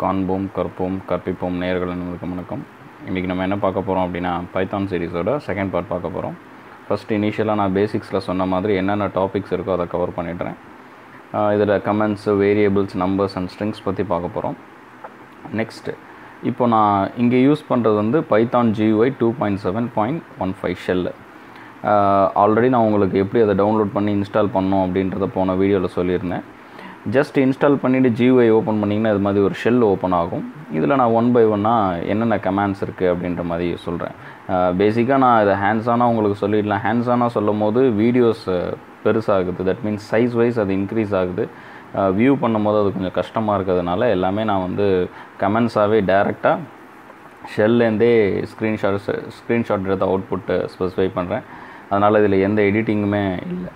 காண்போம் கற்போம் கற்பிப்போம் நேர்கள் அனைவருக்கும் வணக்கம். இன்றைக்கி நம்ம என்ன பார்க்க போகிறோம் அப்படின்னா பைத்தான் சீரிஸோட செகண்ட் பார்ட் பார்க்க போகிறோம் ஃபஸ்ட் இனிஷியலாக நான் பேசிக்ஸில் சொன்ன மாதிரி என்னென்ன டாபிக்ஸ் இருக்கோ அதை கவர் பண்ணிடுறேன். இதில் comments variables numbers and strings பற்றி பார்க்க போகிறோம் நெக்ஸ்ட்டு இப்போ நான் இங்கே யூஸ் பண்ணுறது வந்து Python GY two point seven point one five shell already நான் உங்களுக்கு எப்படி அதை டவுன்லோட் பண்ணி இன்ஸ்டால் பண்ணோம் அப்படின்றத போன வீடியோவில் சொல்லியிருந்தேன். ஜஸ்ட் இன்ஸ்டால் பண்ணிவிட்டு ஜியூஐ ஓப்பன் பண்ணிங்கன்னா இது மாதிரி ஒரு ஷெல் ஓப்பன் ஆகும். இதில் நான் ஒன் பை ஒன்னாக என்னென்ன கமெண்ட்ஸ் இருக்குது அப்படின்ற மாதிரி சொல்கிறேன் பேசிக்காக நான் இதை ஹேண்ட்ஸானாக உங்களுக்கு சொல்லிடலாம். ஹேண்ட்ஸானாக சொல்லும் போது வீடியோஸ் பெருசாகுது. தட் மீன்ஸ் சைஸ் வைஸ் அது இன்க்ரீஸ் ஆகுது. வியூ பண்ணும்போது அது கொஞ்சம் கஷ்டமாக இருக்கிறதுனால எல்லாமே நான் வந்து கமெண்ட்ஸாகவே டேரெக்டாக ஷெல்லேருந்தே ஸ்க்ரீன்ஷாட் ஸ்க்ரீன்ஷாட் எடுத்து அவுட்புட்டு ஸ்பெசிஃபை பண்ணுறேன் அதனால் இதில் எந்த எடிட்டிங்குமே இல்லை.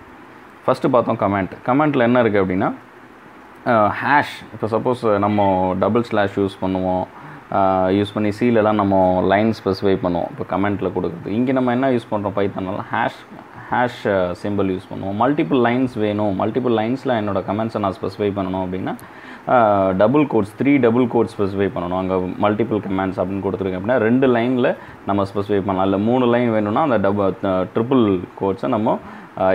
ஃபஸ்ட்டு பார்த்தோம் கமெண்ட் கமெண்ட்டில் என்ன இருக்குது அப்படின்னா ஹேஷ் இப்போ சப்போஸ் நம்ம டபுள் ஸ்லாஷ் யூஸ் பண்ணுவோம். யூஸ் பண்ணி சீலெல்லாம் நம்ம லைன் ஸ்பெசிஃபை பண்ணுவோம். இப்போ கமெண்ட்டில் கொடுக்குறது. இங்கே நம்ம என்ன யூஸ் பண்ணுறோம் பைத்தனால ஹேஷ் ஹேஷ் சிம்பிள் யூஸ் பண்ணுவோம். மல்டிபிள் லைன்ஸ் வேணும். மல்டிபிள் லைன்ஸில் என்னோடய கமெண்ட்ஸை நான் ஸ்பெசிஃபை பண்ணணும் அப்படின்னா double quotes three double quotes specify பண்ணணும். அங்கே மல்டிபிள் கமெண்ட்ஸ் அப்படின்னு கொடுத்துருக்கேன் அப்படின்னா ரெண்டு லைனில் நம்ம ஸ்பெசிஃபை பண்ணலாம். இல்லை மூணு லைன் வேணும்னா அந்த டபுள் ட்ரிபிள் கோட்ஸை நம்ம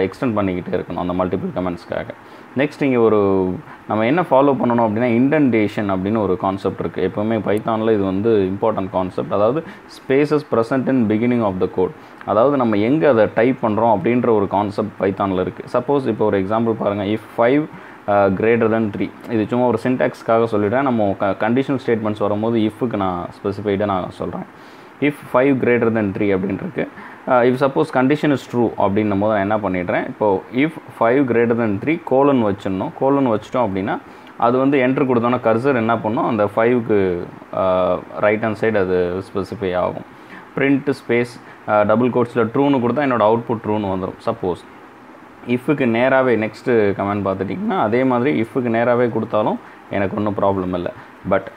எக்ஸ்டெண்ட் பண்ணிக்கிட்டே இருக்கணும் அந்த மல்டிபிள் கமெண்ட்ஸ்க்காக நெக்ஸ்ட் இங்கே ஒரு நம்ம என்ன ஃபாலோ பண்ணணும் அப்படின்னா இண்டன்டேஷன் அப்படின்னு ஒரு கான்செப்ட் இருக்குது எப்போவுமே பைத்தானில் இது வந்து இம்பார்ட்டன்ட் கான்செப்ட் அதாவது spaces present in beginning of the code அதாவது நம்ம எங்கே அதை டைப் பண்ணுறோம் அப்படின்ற ஒரு கான்செப்ட் பைத்தானில் இருக்குது சப்போஸ் இப்போ ஒரு எக்ஸாம்பிள் பாருங்கள் if five greater than three இது சும்மா ஒரு சின்டாக்ஸ்க்காக சொல்லிவிட்டேன் நம்ம க கண்டிஷனல் ஸ்டேட்மெண்ட்ஸ் வரும்போது இஃப்க்கு நான் ஸ்பெசிஃபைடாக நான் சொல்கிறேன் if five greater than three அப்படின்ட்டுருக்கு if suppose condition is true அப்படின்னும் போது நான் என்ன பண்ணிடுறேன்? இப்போது if five greater than three colon வச்சிடணும். கோலன் வச்சிட்டோம் அப்படின்னா அது வந்து என்ட்ரு கொடுத்தோன்னா கர்சர் என்ன பண்ணும்? அந்த ஃபைவுக்கு ரைட் ஹேண்ட் சைடு அது ஸ்பெசிஃபை ஆகும். பிரிண்ட் ஸ்பேஸ் டபுள் கோட்ஸில் ட்ரூன்னு கொடுத்தா என்னோடய அவுட்புட் ட்ரூன்னு வந்துடும் சப்போஸ் இஃப்க்கு நேராகவே நெக்ஸ்ட்டு கமெண்ட் பார்த்துட்டிங்கன்னா அதே மாதிரி இஃப்க்கு நேராகவே கொடுத்தாலும் எனக்கு ஒன்றும் ப்ராப்ளம் இல்லை. பட்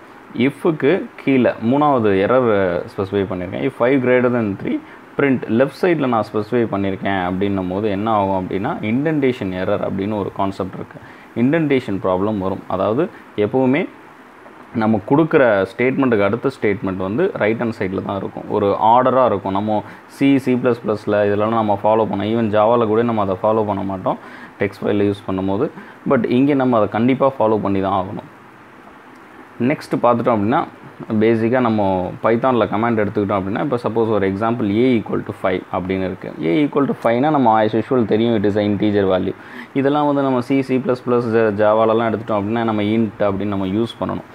இஃப்க்கு கீழே மூணாவது எரர் ஸ்பெசிஃபை பண்ணியிருக்கேன். If five greater than three print left சைடில் நான் ஸ்பெசிஃபை பண்ணியிருக்கேன் அப்படின்னும் போது என்ன ஆகும் அப்படின்னா இண்டென்டேஷன் எரர் அப்படின்னு ஒரு கான்செப்ட் இருக்குது இண்டென்டேஷன் ப்ராப்ளம் வரும். அதாவது எப்போவுமே நம்ம கொடுக்குற ஸ்டேட்மெண்ட்டுக்கு அடுத்த ஸ்டேட்மெண்ட் வந்து ரைட் ஹேண்ட் சைடில் தான் இருக்கும். ஒரு ஆர்டராக இருக்கும். நம்ம சி சி ப்ளஸ் ப்ளஸில் இதெல்லாம் நம்ம ஃபாலோ பண்ணோம் ஈவன் ஜாவாவில் கூட நம்ம அதை ஃபாலோ பண்ண மாட்டோம். டெக்ஸ்ட் ஃபைலில் யூஸ் பண்ணும்போது. பட் இங்கே நம்ம அதை கண்டிப்பாக ஃபாலோ பண்ணி தான் ஆகணும். நெக்ஸ்ட்டு பார்த்துட்டோம் அப்படின்னா பேசிக்காக நம்ம பைத்தானில் கமெண்ட் எடுத்துக்கிட்டோம் அப்படின்னா இப்போ சப்போஸ் ஒரு example A equal to five அப்படின்னு இருக்குது ஏ ஈக்குவல் டு ஃபைவ்னா நம்ம ஆஸ் யூஷுவல் தெரியும் it is a integer value இதெல்லாம் வந்து நம்ம சி சி ப்ளஸ் ப்ளஸ் ஜாவாலெலாம் எடுத்துட்டோம் அப்படின்னா நம்ம இன்ட் அப்படின்னு நம்ம யூஸ் பண்ணணும்.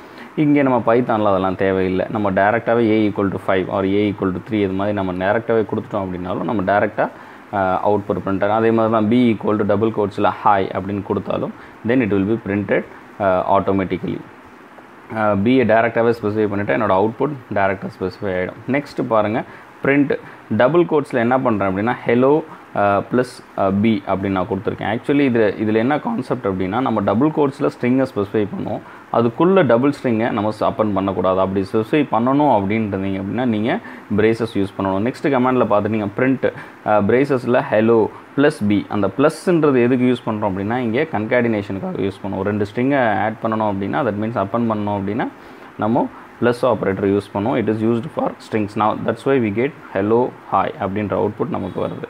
இங்கே நம்ம பைத்தானில் அதெல்லாம் தேவையில்லை. நம்ம டேரெக்டாகவே A equal to five or A equal to three இது மாதிரி நம்ம டேரெக்டாகவே கொடுத்துட்டோம் அப்படின்னாலும் நம்ம டேரெக்டாக அவுட் புட் பிரிண்டர் அதே மாதிரி தான் பி ஈக்குவல் டு டபுள் கோட்ஸில் ஹாய் அப்படின்னு கொடுத்தாலும் then it will be printed automatically BA டேரெக்டாகவே ஸ்பெசிஃபை பண்ணிவிட்டு என்னோடய அவுட்புட் டேரெக்டாக ஸ்பெசிஃபை ஆகிடும் நெக்ஸ்ட்டு பாருங்கள் பிரிண்ட் டபுள் கோட்ஸில் என்ன பண்ணுறேன் அப்படின்னா ஹெலோ ப்ளஸ் பி அப்படின்னு நான் கொடுத்துருக்கேன். ஆக்சுவலி இதில் இதில் என்ன கான்செப்ட் அப்படின்னா நம்ம டபுள் கோட்ஸில் ஸ்ட்ரிங்கை ஸ்பெசிஃபை பண்ணுவோம். அதுக்குள்ளே டபுள் ஸ்ட்ரிங்கை நம்ம அப்பன் பண்ணக்கூடாது. அப்படி ஸ்பெசிஃபை பண்ணணும் அப்படின்றீங்க அப்படின்னா நீங்கள் பிரேசஸ் யூஸ் பண்ணணும். நெக்ஸ்ட் கமெண்டில் பார்த்துட்டிங்க பிரிண்ட் பிரேசஸில் ஹெலோ ப்ளஸ் பி அந்த ப்ளஸ்ன்றது எதுக்கு யூஸ் பண்ணுறோம் அப்படின்னா இங்கே கன்காடினேஷனுக்காக யூஸ் பண்ணுவோம். ரெண்டு ஸ்ட்ரிங்கை ஆட் பண்ணணும் அப்படின்னா தட் மீன்ஸ் அப்பன் பண்ணணும் அப்படின்னா நம்ம ப்ளஸ் ஆப்ரேட்டர் யூஸ் பண்ணுவோம் it is used for strings நான் that's why we get hello hi அப்படின்ற அவுட்புட் நமக்கு வருது.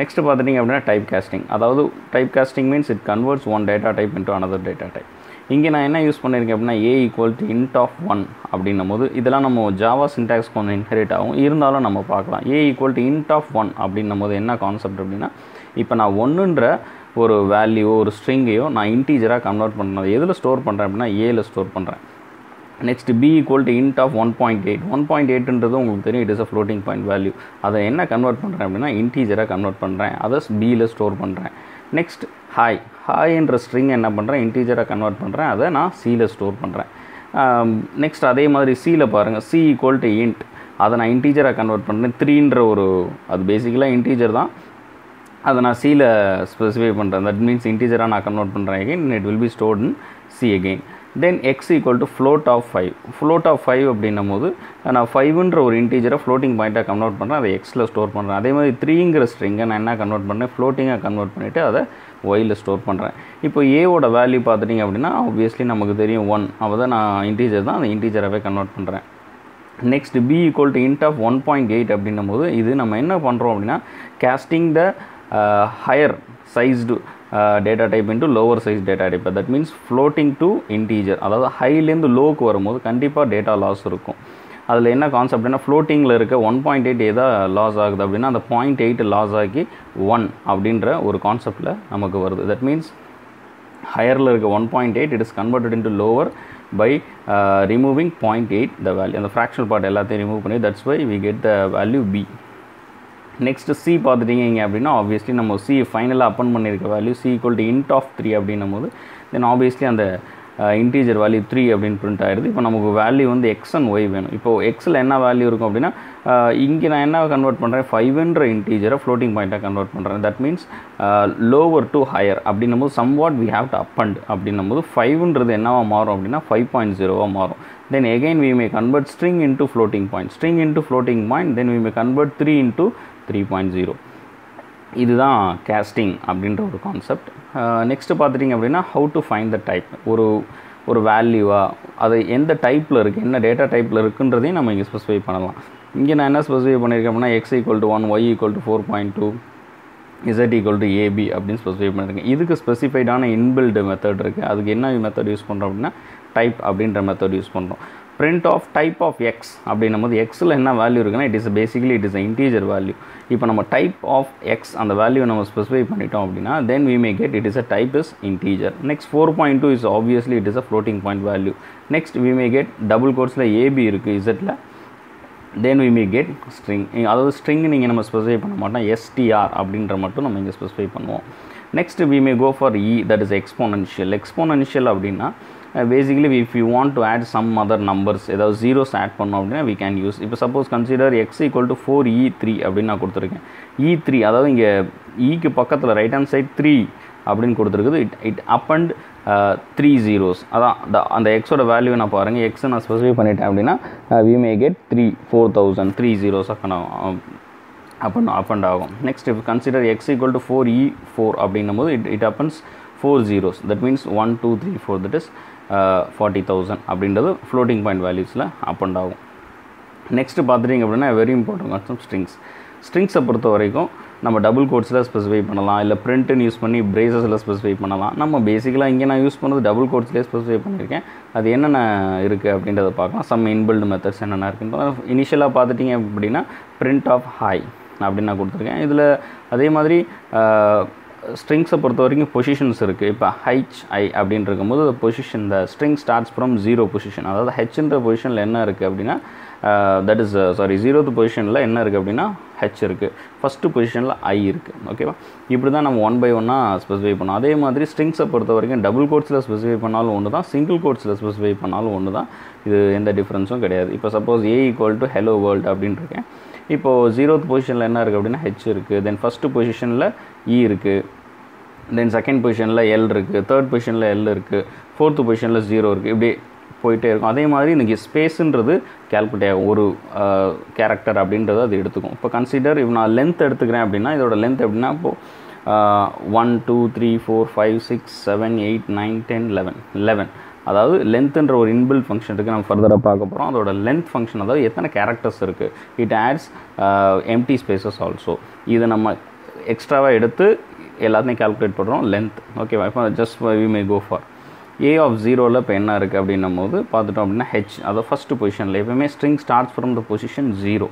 நெக்ஸ்ட் பார்த்துட்டிங்க அப்படின்னா டைப் காஸ்டிங் அதாவது type casting means it converts one data type into another data type இங்கே நான் என்ன யூஸ் பண்ணியிருக்கேன் அப்படின்னா A equal to int of one அப்படின்னும் போது இதெல்லாம் நம்ம ஜாவா சின்டாக்ஸ் கொஞ்சம் இன்ஹெரிட் ஆகும். இருந்தாலும் நம்ம பார்க்கலாம். A equal to int of one அப்படின்னும் போது என்ன கான்செப்ட் அப்படின்னா இப்போ நான் ஒன்றுன்ற ஒரு வேல்யூவோ ஒரு ஸ்ட்ரிங்கையோ நான் இன்டீஜராக கன்வெர்ட் பண்ணுறது எதில் ஸ்டோர் பண்ணுறேன் அப்படின்னா ஏல ஸ்டோர் பண்ணுறேன் next b equal to int of one point eight one point எயிட்ன்றது உங்களுக்கு தெரியும் it is a floating point value அதை என்ன கன்வெர்ட் பண்ணுறேன் அப்படின்னா இன்டீஜராக கன்வெர்ட் பண்ணுறேன் அதர்ஸ் பியில் ஸ்டோர் பண்ணுறேன் நெக்ஸ்ட் ஹாய் ஹாய்ன்ற ஸ்ட்ரிங் என்ன பண்ணுறேன் இன்டீஜராக கன்வெர்ட் பண்ணுறேன் அதை நான் சியில் ஸ்டோர் பண்ணுறேன் நெக்ஸ்ட் அதே மாதிரி சியில் பாருங்கள் சி ஈக்குவல் டு இன்ட் அதை நான் இன்டீஜராக கன்வெர்ட் பண்ணுறேன் த்ரீன்ற ஒரு அது பேசிக்கலாக இன்டீஜர் தான். அதை நான் சியில் ஸ்பெசிஃபை பண்ணுறேன் தட் மீன்ஸ் இன்டீஜராக நான் கன்வெர்ட் பண்ணுறேன் again it will be stored in c again then x equal to float of five float of five அப்படின்னும் போது நான் ஃபைவ்ன்ற ஒரு இன்டீஜரை ஃப்ளோட்டிங் பாயிண்ட்டாக கன்வெர்ட் பண்ணுறேன் அதை எக்ஸில் ஸ்டோர் பண்ணுறேன் அதே மாதிரி த்ரீங்கிற ஸ்ட்ரிங்கை நான் என்ன கன்வெர்ட் பண்ணேன்? ஃப்ளோட்டிங்காக கன்வெர்ட் பண்ணிவிட்டு அதை ஒயில் ஸ்டோர் பண்ணுறேன் இப்போ ஏவோட வேல்யூ பார்த்துட்டிங்க அப்படின்னா ஆப்வியஸ்லி நமக்கு தெரியும் ஒன் அப்போ தான் நான் இன்டீஜர் தான் அந்த இன்டீஜராகவே கன்வெர்ட் பண்ணுறேன் next b equal to int of one point eight அப்படின்னும் போது இது நம்ம என்ன பண்ணுறோம் அப்படின்னா casting the higher sized data type into lower size data type that means floating to integer அதாவது ஹைலேருந்து லோவுக்கு வரும்போது கண்டிப்பாக டேட்டா லாஸ் இருக்கும். அதில் என்ன கான்செப்ட்னா ஃப்ளோட்டிங்கில் இருக்க ஒன் பாயிண்ட் எயிட் எதாக லாஸ் ஆகுது அப்படின்னா அந்த பாயிண்ட் எயிட் லாஸ் ஆகி ஒன் அப்படின்ற ஒரு கான்செப்டில் நமக்கு வருது. தட் மீன்ஸ் ஹையரில் இருக்க one point eight it is converted into lower by removing point eight the value அந்த ஃப்ராக்ஷனல் பார்ட் எல்லாத்தையும் ரிமூவ் பண்ணி that's why we get the value b next c பார்த்துட்டீங்க அப்படின்னா ஆப்வியஸ்லி நம்ம சி ஃபைனலாக அப்பன் பண்ணியிருக்க value c equal to int of three அப்படின்னும் போது தென் ஆப்வியஸ்லி அந்த இன்டீஜர் வேல்யூ த்ரீ அப்படின்னு பிரிண்ட் ஆகிடுது இப்போ நமக்கு வேல்யூ வந்து எக்ஸ் அண்ட் ஒய் வேணும். இப்போ எக்ஸில் என்ன வேல்யூ இருக்கும் அப்படின்னா இங்கே நான் என்ன கன்வெர்ட் பண்ணுறேன் ஃபைவ்ன்ற இன்டீஜரை ஃப்ளோட்டிங் பாயிண்ட்டாக கன்வெர்ட் பண்ணுறேன் that means lower to higher அப்படின்னும் போது somewhat we have to append அப்படின்னும் போது ஃபைவ்ன்றது என்னவாக மாறும் அப்படின்னா ஃபைவ் பாயிண்ட் ஜீரோவாக மாறும். Then again we may convert string into floating point string into floating point then we may convert three into three point zero இதுதான் கேஸ்டிங் அப்படின்ற ஒரு கான்செப்ட் நெக்ஸ்ட்டு பார்த்துட்டிங்க அப்படின்னா how to find the type ஒரு ஒரு வேல்யூவாக அது எந்த டைப்பில் இருக்குது என்ன டேட்டா டைப்பில் இருக்குன்றதையும் நம்ம இங்கே ஸ்பெசிஃபை பண்ணலாம். இங்கே நான் என்ன ஸ்பெசிஃபை பண்ணியிருக்கேன் அப்படின்னா x equal to one y equal to four point two z equal to a b அப்படின்னு ஸ்பெசிஃபை பண்ணியிருக்கேன். இதுக்கு ஸ்பெசிஃபைடான இன்பில்டு மெத்தட் இருக்குது அதுக்கு என்ன மெத்தட் யூஸ் பண்ணுறோம் அப்படின்னா டைப் அப்படின்ற மெத்தட் யூஸ் பண்ணுறோம் print of type of x அப்படின்னும் போது எக்ஸில் என்ன வேல்யூ இருக்குன்னா it is basically it is integer value இப்போ நம்ம டைப் ஆஃப் எக்ஸ் அந்த வேல்யூ நம்ம ஸ்பெசிஃபை பண்ணிட்டோம் அப்படின்னா then we may get it is a type is integer next four point two is obviously it is a floating point value next we may get double கோர்ஸில் AB இருக்குது இசட்டில் then we may get string அதாவது string நீங்கள் நம்ம specify பண்ண மாட்டோம் STR அப்படின்ற மட்டும் நம்ம இங்கே ஸ்பெசிஃபை பண்ணுவோம். Next we may go for e that is exponential exponential அப்படின்னா basically if you want to add some other numbers ஏதாவது ஜீரோஸ் ஆட் பண்ணோம் அப்படின்னா வி கேன் யூஸ் இப்போ suppose consider x equal to four e three அப்படின்னு நான் கொடுத்துருக்கேன். இ three அதாவது இங்கே இக்கு பக்கத்தில் ரைட் ஹேண்ட் சைட் த்ரீ அப்படின்னு கொடுத்துருக்குது. It it append three zeros அதான் த அந்த எக்ஸோட வேல்யூ நான் பாருங்கள் எக்ஸை நான் ஸ்பெசிஃபை பண்ணிட்டேன் அப்படின்னா we may get three four thousand three zeros append append ஆகும். Next if consider x equal to four e four அப்படின்னும் போது it it appends four zeros that means one two three four that is forty thousand அப்படின்றது floating point வேல்யூஸில் up and ஆகும் next பார்த்துட்டிங்க அப்படின்னா very important concept strings ஸ்ட்ரிங்ஸை பொறுத்த வரைக்கும் நம்ம டபுள் கோட்ஸில் ஸ்பெசிஃபை பண்ணலாம். இல்லை பிரிண்ட்டுன்னு யூஸ் பண்ணி பிரேசஸில் ஸ்பெசிஃபை பண்ணலாம். நம்ம பேசிக்கலாக இங்கே நான் யூஸ் பண்ணுறது டபுள் கோட்ஸ்லேயே ஸ்பெசிஃபை பண்ணியிருக்கேன். அது என்னென்ன இருக்குது அப்படின்றத பார்க்கலாம். சம் இன்பில்டு மெத்தட்ஸ் என்னென்ன இருக்குன்னு இனிஷியலாக பார்த்துட்டிங்க அப்படின்னா பிரிண்ட் ஆஃப் ஹாய் அப்படின்னு நான் கொடுத்துருக்கேன். இதில் அதே மாதிரி ஸ்ட்ரிங்ஸை பொறுத்த வரைக்கும் பொசிஷன்ஸ் இருக்குது இப்போ ஹைச் ஐ அப்படின்னு இருக்கும்போது பொசிஷன் இந்த string starts from zero position அதாவது ஹெச்ன்ற பொசிஷனில் என்ன இருக்குது அப்படின்னா தட் இஸ் சாரி ஜீரோத்து பொசிஷனில் என்ன இருக்குது அப்படின்னா ஹெச் இருக்குது ஃபஸ்ட்டு பொசிஷனில் ஐ இருக்குது ஓகேவா இப்படி தான் நம்ம ஒன் பை ஒன்னாக ஸ்பெசிஃபை பண்ணோம். அதே மாதிரி ஸ்ட்ரிங்ஸை பொறுத்த வரைக்கும் டபுள் கோட்ஸில் ஸ்பெசிஃபை பண்ணாலும் ஒன்று தான் சிங்கிள் கோட்ஸில் ஸ்பெசிஃபை பண்ணாலும் ஒன்று தான் இது எந்த டிஃப்ரென்ஸும் கிடையாது. இப்போ suppose a equal to hello world அப்படின்னு இருக்கேன். இப்போது ஜீரோத் பொசிஷனில் என்ன இருக்குது அப்படின்னா ஹெச் இருக்குது தென் ஃபஸ்ட்டு பொசிஷனில் இ இருக்குது தென் செகண்ட் பொசிஷனில் எல் இருக்குது தேர்ட் பொசிஷனில் எல் இருக்குது ஃபோர்த்து பொசிஷனில் ஜீரோ இருக்குது இப்படி போயிட்டே இருக்கும். அதே மாதிரி இன்றைக்கி ஸ்பேஸுன்றது கேல்குலேட் ஆகும் ஒரு கேரக்டர் அப்படின்றத அது எடுத்துக்கும். இப்போ கன்சிடர் இப்போ நான் லென்த் எடுத்துக்கிறேன் அப்படின்னா இதோட லென்த் எப்படின்னா இப்போது one two three four five six seven eight nine ten eleven eleven அதாவது லென்த்துன்ற ஒரு இன்பில் ஃபங்க்ஷன் இருக்குது நம்ம ஃபர்தராக பார்க்க போகிறோம் அதோட லென்த் ஃபங்க்ஷன் அதாவது எத்தனை கேரக்டர்ஸ் இருக்குது it adds empty spaces also இதை நம்ம எக்ஸ்ட்ராவாக எடுத்து எல்லாத்தையும் கால்குலேட் பண்ணுறோம் லென்த் ஓகேவா இப்போ just we may go for a of ஜீரோவில் இப்போ என்ன இருக்குது அப்படின்னும் போது பார்த்துட்டோம் அப்படின்னா ஹெச் அதாவது ஃபஸ்ட்டு பொசிஷனில் எப்பவுமே string starts from the position zero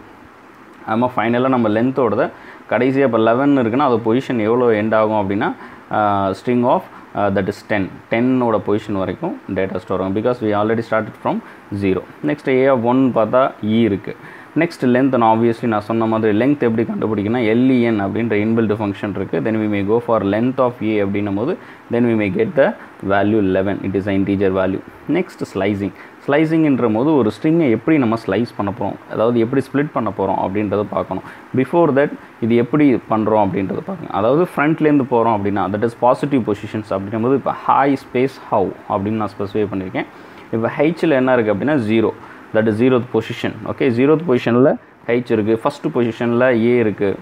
நம்ம ஃபைனலாக நம்ம லென்த்தோட கடைசியாக இப்போ லெவன் இருக்குன்னா அது பொசிஷன் எவ்வளோ எண்ட் ஆகும் அப்படின்னா uh, string of that is ten டென்னோட position வரைக்கும் டேட்டா ஸ்டோர் ஆகும் because we already started from zero next a of one பார்த்தா இ இருக்குது நெக்ஸ்ட் லென்த் நான் ஆப்வியஸ்லி நான் சொன்ன மாதிரி லென்த் எப்படி கண்டுபிடிக்கணும் எல்இஎன் அப்படின்ற இன்பில்டு ஃபங்க்ஷன் இருக்குது then we may go for length of a அப்படின்னும் போது then we may get the value eleven it is integer value next slicing ஸ்லைசிங்கன்ற போது ஒரு ஸ்ட்ரிங்கை எப்படி நம்ம ஸ்லைஸ் பண்ண போகிறோம் அதாவது எப்படி ஸ்ப்ளிட் பண்ண போகிறோம் அப்படின்றத பார்க்கணும். பிஃபோர் தட் இது எப்படி பண்ணுறோம் அப்படின்றத பார்க்கணும். அதாவது ஃப்ரண்ட்லேருந்து போகிறோம் அப்படின்னா தட் இஸ் பாசிட்டிவ் பொசிஷன்ஸ் அப்படிங்கும்போது இப்போ ஹாய் ஸ்பேஸ் ஹவ் அப்படின்னு நான் ஸ்பெசிஃபை பண்ணியிருக்கேன் இப்போ ஹைச்சில் என்ன இருக்குது அப்படின்னா zero that is zeroth position okay zeroth பொசிஷனில் ஹைச் இருக்குது ஃபஸ்ட்டு பொசிஷனில் ஏ இருக்குது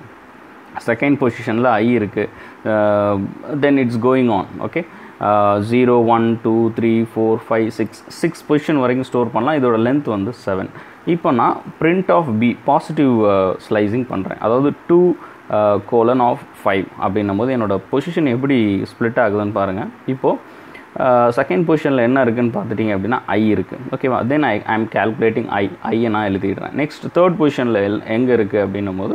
செகண்ட் பொசிஷனில் ஐ இருக்குது then it's going on okay zero one two three four five six six position வரைக்கும் ஸ்டோர் பண்ணலாம். இதோட லென்த் வந்து செவன் இப்போ நான் print of b positive slicing பண்ணுறேன் அதாவது டூ கோலன் ஆஃப் ஃபைவ் அப்படின்னும் போது என்னோடய பொசிஷன் எப்படி ஸ்ப்ளிட் ஆகுதுன்னு பாருங்கள் இப்போது செகண்ட் பொசிஷனில் என்ன இருக்குதுன்னு பார்த்துட்டிங்க அப்படின்னா ஐ இருக்குது ஓகேவா தென் ஐ ஐ எம் கேல்குலேட்டிங் ஐ ஐயை நான் எழுதிடுறேன். நெக்ஸ்ட் தேர்ட் பொசிஷனில் எல் எங்கே இருக்குது அப்படின்னும் போது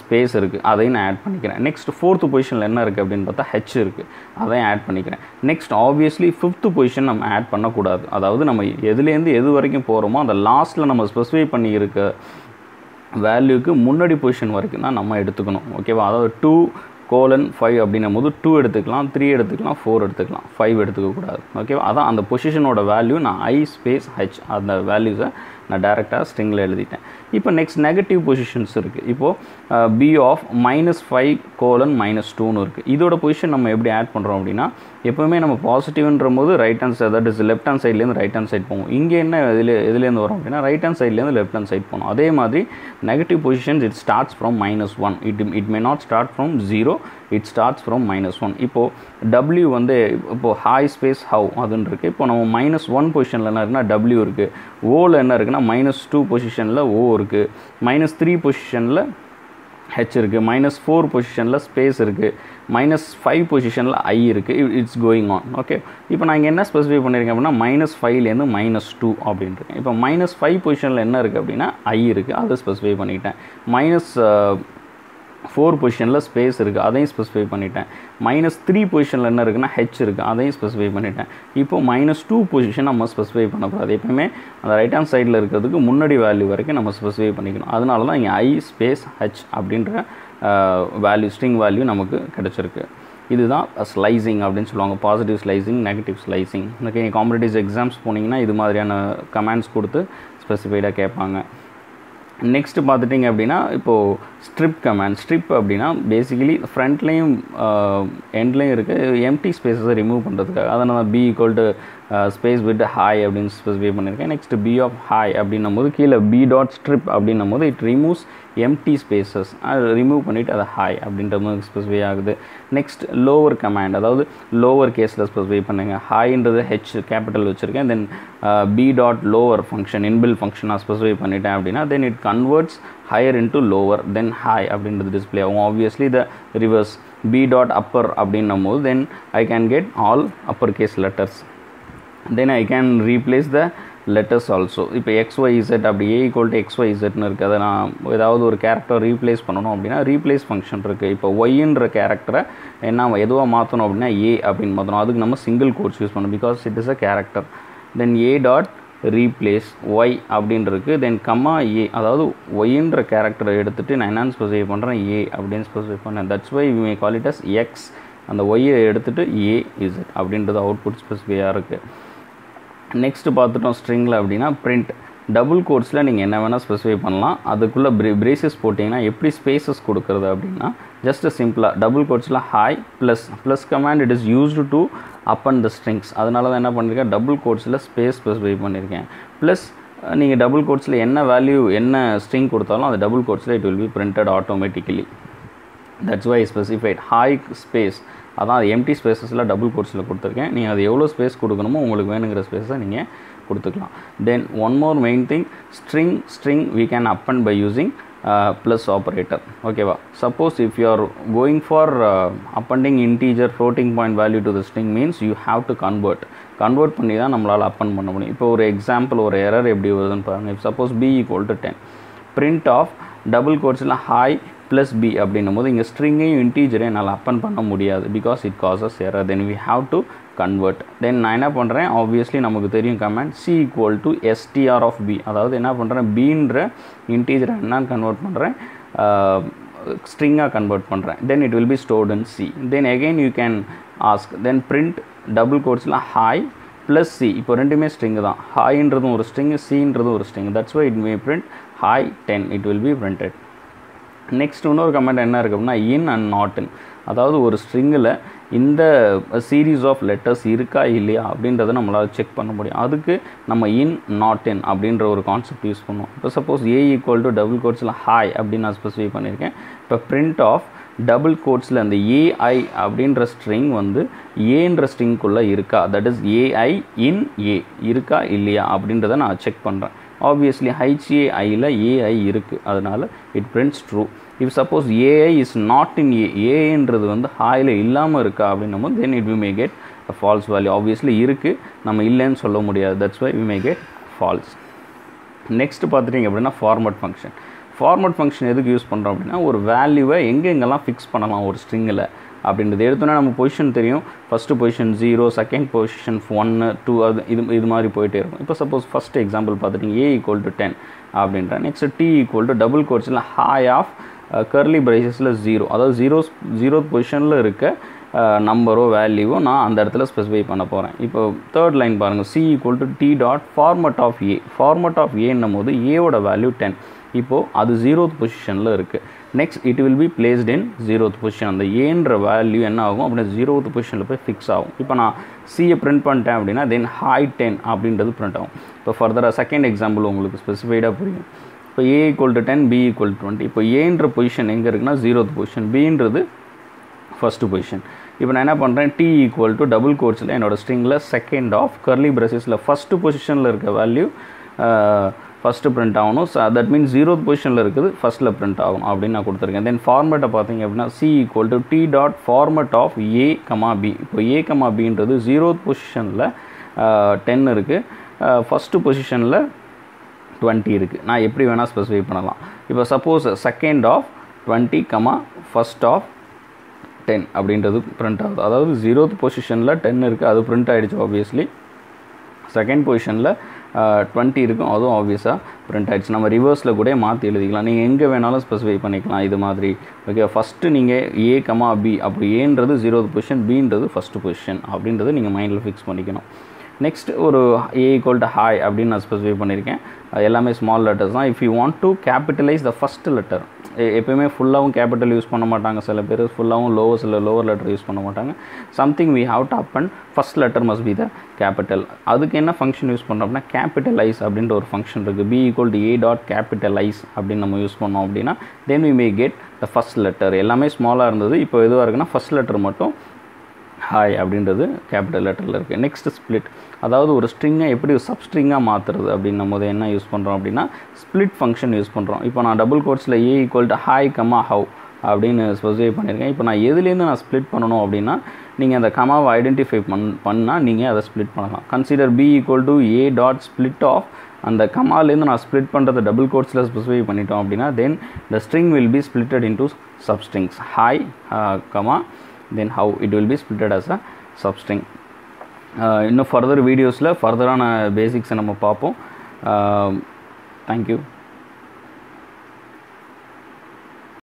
ஸ்பேஸ் இருக்குது அதையும் நான் ஆட் பண்ணிக்கிறேன். நெக்ஸ்ட் ஃபோர்த்து பொசிஷனில் என்ன இருக்குது அப்படின்னு பார்த்தா ஹெச் இருக்குது அதையும் ஆட் பண்ணிக்கிறேன். நெக்ஸ்ட் ஆப்வியஸ்லி ஃபிஃப்த்து பொசிஷன் நம்ம ஆட் பண்ணக்கூடாது. அதாவது நம்ம எதுலேருந்து எது வரைக்கும் போகிறோமோ அந்த லாஸ்ட்டில் நம்ம ஸ்பெசிஃபை பண்ணி இருக்க வேல்யூக்கு முன்னாடி பொசிஷன் வரைக்கும் தான் நம்ம எடுத்துக்கணும். ஓகேவா அதாவது டூ கோலன் ஃபைவ் அப்படின்னும் போது டூ எடுத்துக்கலாம் த்ரீ எடுத்துக்கலாம் ஃபோர் எடுத்துக்கலாம். ஃபைவ் எடுத்துக்கக்கூடாது ஓகேவா அதான் அந்த பொசிஷனோட வேல்யூ நான் ஐ ஸ்பேஸ் ஹெச் அந்த வேல்யூஸை நான் டேரெக்டாக ஸ்ட்ரிங்கில் எழுதிட்டேன். இப்போ நெக்ஸ்ட் நெகட்டிவ் பொசிஷன்ஸ் இருக்குது இப்போது b of minus five colon minus டூன்னு இருக்குது இதோட பொசிஷன் நம்ம எப்படி ஆட் பண்ணுறோம் அப்படின்னா எப்போவுமே நம்ம பாசிட்டிவ்ன்ற போது right hand side that is left hand சைட்லேருந்து ரைட் ஹேண்ட் சைட் போகும். இங்கே என்ன இதில் இதுலேருந்து வரும் அப்படின்னா ரைட் ஹேண்ட் சைட்லேருந்து லெஃப்ட் ஹேண்ட் சைட் போகணும் அதே மாதிரி negative positions it starts from minus one it it may not start from zero it starts from minus one இப்போது டபிள்யூ வந்து இப்போது ஹாய் ஸ்பேஸ் ஹவ் அதுன்னு இருக்குது இப்போ நம்ம மைனஸ் ஒன் பொசிஷனில் என்ன இருக்குன்னா டபிள்யூ இருக்குது ஓவில் என்ன இருக்குன்னா மைனஸ் டூ பொசிஷனில் ஓ இருக்குது மைனஸ் த்ரீ பொசிஷனில் ஹெச் இருக்குது மைனஸ் ஃபோர் பொசிஷனில் ஸ்பேஸ் இருக்குது மைனஸ் ஃபைவ் பொசிஷனில் ஐ இருக்குது இட்ஸ் கோயிங் ஆன் ஓகே இப்போ நான் இங்கே என்ன ஸ்பெசிஃபை பண்ணியிருக்கேன் அப்படின்னா மைனஸ் ஃபைவ்லேருந்து மைனஸ் டூ அப்படின்ட்டு இப்போ மைனஸ் ஃபைவ் பொசிஷனில் என்ன இருக்குது அப்படின்னா ஐ இருக்குது அதை ஸ்பெசிஃபை பண்ணிக்கிட்டேன். மைனஸ் ஃபோர் பொசிஷனில் ஸ்பேஸ் இருக்குது அதையும் ஸ்பெசிஃபை பண்ணிட்டேன். மைனஸ் த்ரீ பொசிஷனில் என்ன இருக்குன்னா ஹெச் இருக்குது அதையும் ஸ்பெசிஃபை பண்ணிட்டேன். இப்போ மைனஸ் டூ பொசிஷன் நம்ம ஸ்பெசிஃபை பண்ணக்கூடாது. எப்பவுமே அந்த ரைட் ஹேண்ட் சைடில் இருக்கிறதுக்கு முன்னாடி வேல்யூ வரைக்கும் நம்ம ஸ்பெசிஃபை பண்ணிக்கணும். அதனால தான் இங்கே ஐ ஸ்பேஸ் ஹெச் அப்படின்ற வேல்யூ ஸ்ட்ரிங் வேல்யூ நமக்கு கிடச்சிருக்கு. இதுதான் ஸ்லைசிங் அப்படின்னு சொல்லுவாங்க. Positive slicing negative slicing okay competitive exams போனீங்கன்னா இது மாதிரியான கமெண்ட்ஸ் கொடுத்து ஸ்பெசிஃபைடாக கேட்பாங்க. நெக்ஸ்ட்டு பார்த்துட்டிங்க அப்படின்னா இப்போது ஸ்ட்ரிப் கமேண்ட் ஸ்ட்ரிப் அப்படின்னா பேசிக்கலி ஃப்ரண்ட்லேயும் எண்ட்லேயும் இருக்குது எம்டி ஸ்பேஸஸை ரிமூவ் பண்ணுறதுக்காக அதை நான் b equal to space with hi அப்படின்னு ஸ்பெசிஃபை பண்ணியிருக்கேன். நெக்ஸ்ட் பி ஆஃப் ஹாய் அப்படின்னும் போது கீழே பி டாட் ஸ்ட்ரிப் அப்படின்னும் போது இட் ரிமூவ்ஸ் எம்டி ஸ்பேசஸ் அது ரிமூவ் பண்ணிவிட்டு அதை ஹாய் அப்படின்ற மாதிரி ஸ்பெசிஃபை ஆகுது. நெக்ஸ்ட் லோவர் கமாண்ட் அதாவது லோவர் கேஸில் ஸ்பெசிஃபை பண்ணுங்கள் ஹாய்ன்றது ஹெச் கேபிட்டல் வச்சுருக்கேன். Then b dot lower function inbuilt ஃபங்க்ஷனாக ஸ்பெசிஃபை பண்ணிட்டேன் அப்படின்னா then it converts higher into lower then hi அப்படின்றது டிஸ்பிளே ஆகும். Obviously the reverse b dot upper அப்படின்னும் போது then I can get all upper case letters then I can replace the letters also இப்போ X Y Z அப்படி a equal to x y இசட்னு இருக்குது அதை நான் ஏதாவது ஒரு கேரக்டர் ரீப்ளேஸ் பண்ணணும் அப்படின்னா ரீப்ளேஸ் ஃபங்க்ஷன் இருக்குது இப்போ ஒய்ன்ற கேரக்டரை என்ன எதுவாக மாற்றணும் அப்படின்னா ஏ அப்படின்னு மாற்றணும் அதுக்கு நம்ம சிங்கிள் கோட்ஸ் யூஸ் பண்ணணும். Because it is a character then a dot replace y அப்படின்றது தென் கம்மா ஏ அதாவது ஒய்ன்ற கேரக்டரை எடுத்துகிட்டு நான் என்னென்னு ஸ்பெசிஃபை பண்ணுறேன் ஏ அப்படின்னு ஸ்பெசிஃபை பண்ணேன் that's why may call it as x அந்த ஒய்யை எடுத்துகிட்டு ஏ இசட் அப்படின்றது அவுட்புட் ஸ்பெசிஃபையாக இருக்குது நெக்ஸ்ட்டு பார்த்துட்டோம் ஸ்ட்ரிங்கில் அப்படின்னா பிரிண்ட். டபுள் கோட்ஸில் நீங்கள் என்ன வேணால் ஸ்பெசிஃபை பண்ணலாம். அதுக்குள்ளே ப்ரே பிரேசஸ் போட்டிங்கன்னா எப்படி ஸ்பேசஸ் கொடுக்குறது அப்படின்னா ஜஸ்ட் சிம்பிளாக double கோட்ஸில் hi plus plus command it is used to append the strings அதனால தான் என்ன பண்ணியிருக்கேன் டபுள் கோட்ஸில் ஸ்பேஸ் ஸ்பெசிஃபை பண்ணியிருக்கேன் ப்ளஸ் நீங்கள் டபுள் கோட்ஸில் என்ன வேல்யூ என்ன ஸ்ட்ரிங் கொடுத்தாலும் அந்த double கோட்ஸில் it will be printed automatically that's why specified hi space அதான் அது எம்டி ஸ்பேசஸில் டபுள் கோட்ஸில் கொடுத்துருக்கேன். நீங்கள் அது எவ்வளோ ஸ்பேஸ் கொடுக்கணுமோ உங்களுக்கு வேணுங்கிற ஸ்பேஸை நீங்கள் கொடுத்துக்கலாம். Then one more main thing string string we can append by using plus operator ஓகேவா suppose if you are going for appending integer floating point value to the string means you have to convert convert பண்ணி தான் நம்மளால் அப்பன் பண்ண முடியும். இப்போ ஒரு example ஒரு எரர் எப்படி வருதுன்னு பாருங்கள் if suppose b equal to ten print of double கோட்ஸில் hi plus B அப்படின்னும் போது இங்கே ஸ்ட்ரிங்கையும் இன்டீஜரையும் என்னால் அப்பன் பண்ண முடியாது. Because it causes error then we have to convert தென் நான் என்ன பண்ணுறேன் ஆப்வியஸ்லி நமக்கு தெரியும் comment c equal to STR of b அதாவது என்ன பண்ணுறேன் பீன்ற இன்டீஜரை என்ன கன்வெர்ட் பண்ணுறேன் ஸ்ட்ரிங்காக கன்வெர்ட் பண்ணுறேன் then it will be stored in c then again you can ask then print double கோட்ஸில் hi plus C இப்போ ரெண்டுமே ஸ்ட்ரிங்கு தான். ஹாய்ன்றதும் ஒரு ஸ்ட்ரிங்கு சின்றதும் ஒரு string that's why it may print hi ten it will be printed next இன்னொரு comment என்ன இருக்குது அப்படின்னா இன் அண்ட் நாட் இன் அதாவது ஒரு ஸ்ட்ரிங்கில் இந்த சீரீஸ் ஆஃப் லெட்டர்ஸ் இருக்கா இல்லையா அப்படின்றத நம்மளால் செக் பண்ண முடியும். அதுக்கு நம்ம இன் நாட் இன் அப்படின்ற ஒரு கான்செப்ட் யூஸ் பண்ணுவோம். இப்போ suppose a equal to double கோட்ஸில் hi அப்படின்னு நான் ஸ்பெசிஃபை பண்ணியிருக்கேன். இப்போ பிரிண்ட் ஆஃப் டபுள் கோட்ஸில் அந்த ஏஐ அப்படின்ற ஸ்ட்ரிங் வந்து ஏன்ற ஸ்ட்ரிங்குள்ளே இருக்கா? That is AI in a இருக்கா இல்லையா அப்படின்றத நான் செக் பண்ணுறேன் ஆப்வியஸ்லி ஹைச்ஏஐயில் ஏஐ இருக்குது அதனால் it prints true if suppose AI is not in a ஏன்றது வந்து ஹாயில் இல்லாமல் இருக்கா அப்படின்னும் போது then it we may get false value obviously இருக்குது நம்ம இல்லைன்னு சொல்ல முடியாது. That's why we may get false next பார்த்துட்டிங்க அப்படின்னா ஃபார்மட் ஃபங்க்ஷன் ஃபார்மட் ஃபங்க்ஷன் எதுக்கு யூஸ் பண்ணுறோம் அப்படின்னா ஒரு வேல்யூவை எங்கெங்கெல்லாம் ஃபிக்ஸ் பண்ணலாம்? ஒரு ஸ்ட்ரிங்கில் அப்படின்றது எடுத்தோன்னா நம்ம பொசிஷன் தெரியும். First position zero second position ஒன்று டூ அது இது இது மாதிரி போயிட்டே இருக்கும். இப்போ சப்போஸ் ஃபஸ்ட் எக்ஸாம்பிள் பார்த்துட்டிங்க. ஏ ஈக்குவல் டு டென் அப்படின்ற next d equal to double கோட்ஸில் hi of curly பிரைசஸில் ஜீரோ அதாவது ஜீரோ ஜீரோ பொசிஷனில் இருக்க uh, நம்பரோ வேல்யூவோ நான் அந்த இடத்துல ஸ்பெசிஃபை பண்ண போகிறேன் இப்போ தேர்ட் லைன் பாருங்கள் c equal to d dot format of a format of ஏன்னும் போது ஏவோட வேல்யூ டென் இப்போது அது ஜீரோத் பொசிஷனில் இருக்குது next it will be placed in zeroth position அந்த ஏன்ற வேல்யூ என்ன ஆகும்? அப்படின்னா ஜீரோத் பொசிஷனில் போய் ஃபிக்ஸ் ஆகும். இப்போ நான் சியை பிரிண்ட் பண்ணிட்டேன் அப்படின்னா தென் ஹாய் டென் அப்படின்றது பிரிண்ட் ஆகும். இப்போ ஃபர்தராக செகண்ட் எக்ஸாம்பிள் உங்களுக்கு ஸ்பெசிஃபைடாக புரியும். இப்போ A equal to ten B equal twenty இப்போ ஏன்ற பொசிஷன் எங்கே இருக்குன்னா ஜீரோத் பொசிஷன் பின்றது ஃபஸ்ட்டு பொசிஷன் இப்போ நான் என்ன பண்ணுறேன் டி ஈக்குவல் டு டபுள் கோட்ஸில் என்னோடய ஸ்ட்ரிங்கில் செகண்ட் ஆஃப் கர்லி பிரசஸில் ஃபஸ்ட்டு பொசிஷனில் இருக்க வேல்யூ ஃபஸ்ட்டு பிரிண்ட் ஆகணும். ஸோ தட் மீன்ஸ் ஜீரோ பொசிஷனில் இருக்குது ஃபஸ்ட்டில் பிரிண்ட் ஆகும் அப்படின்னு நான் கொடுத்துருக்கேன். தென் ஃபார்மேட்டை பார்த்தீங்க அப்படின்னா c equal to d dot format of a comma b இப்போ ஏ கமா பின்றது ஜீரோத் பொசிஷனில் டென் இருக்குது ஃபஸ்ட்டு பொசிஷனில் டுவெண்ட்டி இருக்குது நான் எப்படி வேணால் ஸ்பெசிஃபை பண்ணலாம். இப்போ suppose second of twenty comma first of ten அப்படின்றது பிரிண்ட் ஆகுது. அதாவது ஜீரோத் பொசிஷனில் டென் இருக்குது அது பிரிண்ட் ஆகிடுச்சு ஆப்வியஸ்லி செகண்ட் பொசிஷனில் டுவெண்ட்டி இருக்கும். அதுவும் ஆப்வியஸாக பிரிண்ட் ஆகிடுச்சு நம்ம ரிவர்ஸில் கூட மாற்றி எழுதிக்கலாம். நீங்கள் எங்கே வேணாலும் ஸ்பெசிஃபை பண்ணிக்கலாம் இது மாதிரி. ஓகே ஃபஸ்ட்டு நீங்கள் ஏ கமா பி அப்படி ஏன்றது ஜீரோ பொசிஷன் பின்றது ஃபஸ்ட்டு பொசிஷன் அப்படின்றத நீங்கள் மைண்டில் ஃபிக்ஸ் பண்ணிக்கணும். நெக்ஸ்ட் ஒரு ஏ ஈக்குவல் டு ஹாய் அப்படின்னு நான் ஸ்பெசிஃபை பண்ணியிருக்கேன். எல்லாமே ஸ்மால் லெட்டர்ஸ் தான். If you want to capitalize the first letter எப்பயுமே ஃபுல்லாகவும் கேபிட்டல் யூஸ் பண்ண மாட்டாங்க. சில பேர் ஃபுல்லாகவும் லோவர் சில லோவர் லெட்டர் யூஸ் பண்ண மாட்டாங்க. Something we have to happen first letter must be the capital அதுக்கு என்ன ஃபங்க்ஷன் யூஸ் பண்ணுறோம் அப்படின்னா கேபிட்டலைஸ் அப்படின்ற ஒரு ஃபங்க்ஷன் இருக்குது b equal to a dot capitalize அப்படின்னு நம்ம யூஸ் பண்ணோம் அப்படின்னா then we may get the first letter எல்லாமே ஸ்மாலாக இருந்தது. இப்போ எதுவாக இருக்குன்னா ஃபஸ்ட் லெட்டர் மட்டும் ஹாய் அப்படின்றது கேபிட்டல் லெட்டரில் இருக்குது நெக்ஸ்ட் ஸ்ப்ளிட் அதாவது ஒரு ஸ்ட்ரிங்கை எப்படி சப்ஸ்ட்ரிங்காக மாற்றுறது அப்படின்னும் போது என்ன யூஸ் பண்ணுறோம் அப்படின்னா ஸ்ப்ளிட் ஃபங்க்ஷன் யூஸ் பண்ணுறோம் இப்போ நான் double கோட்ஸில் a equal to hi comma how அப்படின்னு ஸ்பெசிஃபை பண்ணியிருக்கேன். இப்போ நான் எதுலேருந்து நான் ஸ்ப்ளிட் பண்ணணும் அப்படின்னா நீங்கள் அந்த கமாவை ஐடென்டிஃபை பண் பண்ணால் நீங்கள் அதை ஸ்ப்ளிட் பண்ணலாம். Consider b equal to a dot split of அந்த கமாலேருந்து நான் ஸ்ப்ளிட் பண்ணுறத டபுள் கோட்ஸில் ஸ்பெசிஃபை பண்ணிட்டோம் அப்படின்னா then the string will be splitted into substrings hi comma then how it will be splitted as a substring இன்னும் further வீடியோஸில் ஃபர்தரான பேசிக்ஸை நம்ம பார்ப்போம். தேங்க்யூ